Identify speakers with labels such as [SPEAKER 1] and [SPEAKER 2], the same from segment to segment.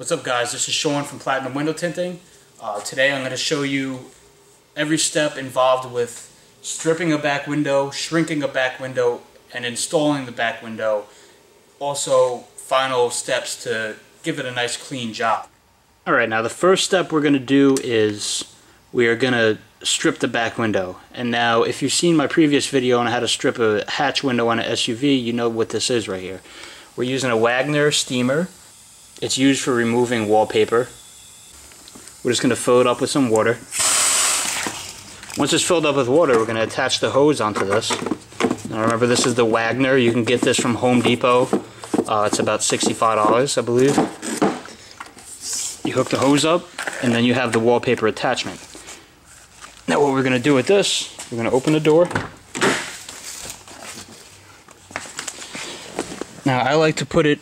[SPEAKER 1] What's up guys, this is Sean from Platinum Window Tinting. Uh, today I'm going to show you every step involved with stripping a back window, shrinking a back window, and installing the back window. Also, final steps to give it a nice clean job. Alright, now the first step we're going to do is we are going to strip the back window. And now if you've seen my previous video on how to strip a hatch window on an SUV, you know what this is right here. We're using a Wagner steamer it's used for removing wallpaper. We're just going to fill it up with some water. Once it's filled up with water, we're going to attach the hose onto this. Now remember, this is the Wagner. You can get this from Home Depot. Uh, it's about $65, I believe. You hook the hose up, and then you have the wallpaper attachment. Now what we're going to do with this, we're going to open the door. Now I like to put it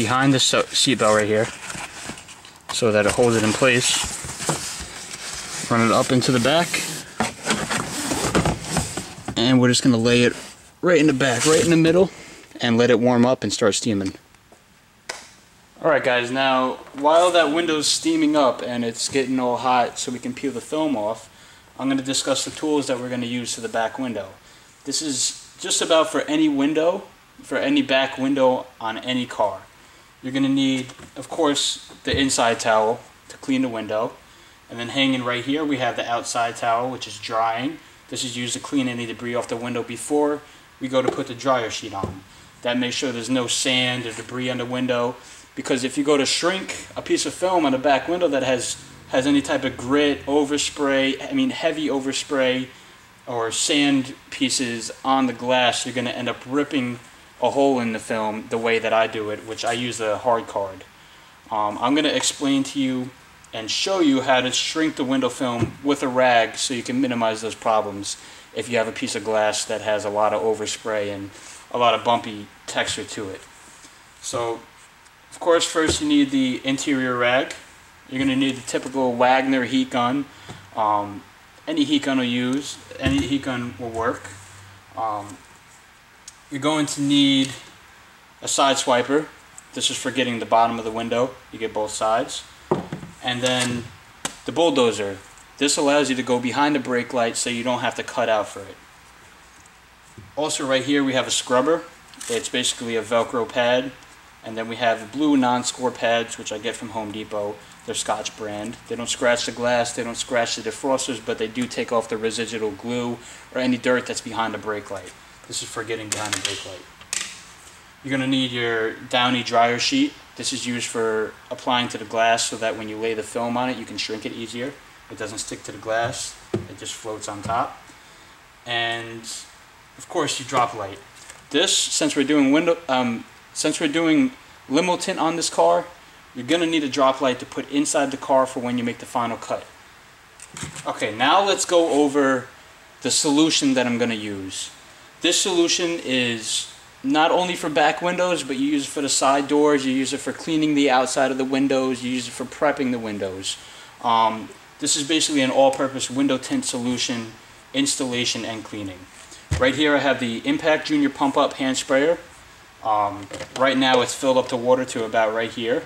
[SPEAKER 1] behind the seatbelt right here so that it holds it in place. Run it up into the back. And we're just going to lay it right in the back, right in the middle, and let it warm up and start steaming. Alright guys, now while that window's steaming up and it's getting all hot so we can peel the film off, I'm going to discuss the tools that we're going to use for the back window. This is just about for any window, for any back window on any car. You're going to need, of course, the inside towel to clean the window. And then hanging right here, we have the outside towel, which is drying. This is used to clean any debris off the window before we go to put the dryer sheet on. That makes sure there's no sand or debris on the window. Because if you go to shrink a piece of film on the back window that has, has any type of grit, overspray, I mean heavy overspray, or sand pieces on the glass, you're going to end up ripping a hole in the film the way that I do it, which I use a hard card. Um, I'm going to explain to you and show you how to shrink the window film with a rag so you can minimize those problems if you have a piece of glass that has a lot of overspray and a lot of bumpy texture to it. So, of course, first you need the interior rag. You're going to need the typical Wagner heat gun. Um, any heat gun will use, any heat gun will work. Um, you're going to need a side swiper. This is for getting the bottom of the window. You get both sides. And then the bulldozer. This allows you to go behind the brake light so you don't have to cut out for it. Also right here we have a scrubber. It's basically a Velcro pad. And then we have blue non-score pads, which I get from Home Depot. They're Scotch brand. They don't scratch the glass, they don't scratch the defrosters, but they do take off the residual glue or any dirt that's behind the brake light. This is for getting behind the brake light. You're going to need your Downy dryer sheet. This is used for applying to the glass so that when you lay the film on it, you can shrink it easier. It doesn't stick to the glass. It just floats on top. And of course, your drop light. This, since we're doing window, um, since we're doing limo tint on this car, you're going to need a drop light to put inside the car for when you make the final cut. Okay, now let's go over the solution that I'm going to use. This solution is not only for back windows, but you use it for the side doors, you use it for cleaning the outside of the windows, you use it for prepping the windows. Um, this is basically an all-purpose window tint solution, installation and cleaning. Right here I have the Impact Junior Pump Up Hand Sprayer. Um, right now it's filled up to water to about right here.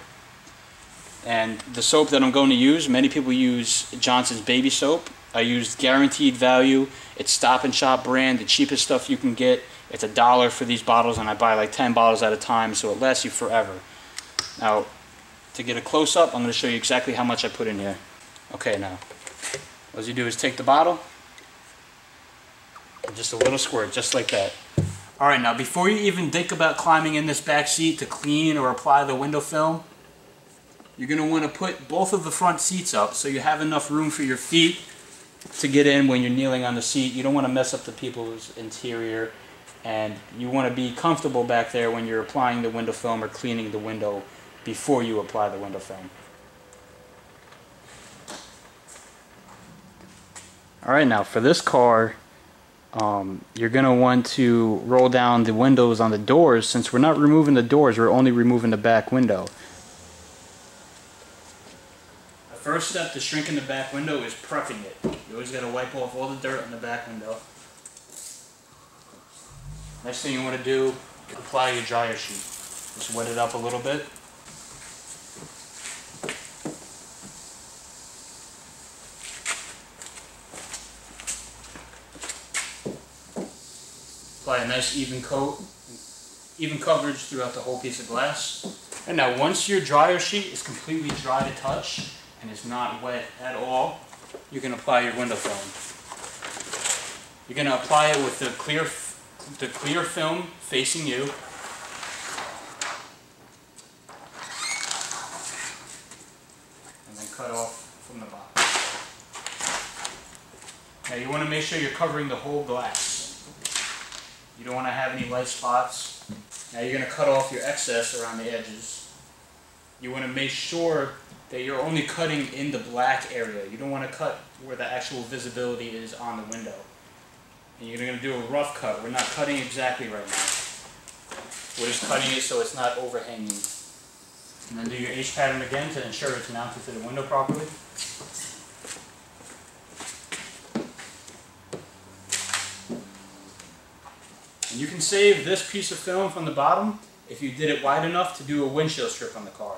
[SPEAKER 1] And the soap that I'm going to use, many people use Johnson's Baby Soap. I used guaranteed value. It's Stop and Shop brand, the cheapest stuff you can get. It's a dollar for these bottles, and I buy like 10 bottles at a time, so it lasts you forever. Now, to get a close-up, I'm going to show you exactly how much I put in here. Okay, now, what you do is take the bottle, just a little squirt, just like that. Alright, now before you even think about climbing in this back seat to clean or apply the window film, you're going to want to put both of the front seats up so you have enough room for your feet to get in when you're kneeling on the seat. You don't want to mess up the people's interior and you want to be comfortable back there when you're applying the window film or cleaning the window before you apply the window film. Alright now for this car um, you're going to want to roll down the windows on the doors since we're not removing the doors we're only removing the back window The First step to shrinking the back window is prepping it. You always got to wipe off all the dirt in the back window. Next thing you want to do, apply your dryer sheet. Just wet it up a little bit. Apply a nice even coat, even coverage throughout the whole piece of glass. And now once your dryer sheet is completely dry to touch and is not wet at all, you can apply your window film. You're going to apply it with the clear, the clear film facing you. And then cut off from the bottom. Now you want to make sure you're covering the whole glass. You don't want to have any light spots. Now you're going to cut off your excess around the edges. You want to make sure that you're only cutting in the black area. You don't want to cut where the actual visibility is on the window. And you're going to do a rough cut. We're not cutting exactly right now. We're just cutting it so it's not overhanging. And then do your H pattern again to ensure it's mounted to the window properly. And you can save this piece of film from the bottom if you did it wide enough to do a windshield strip on the car.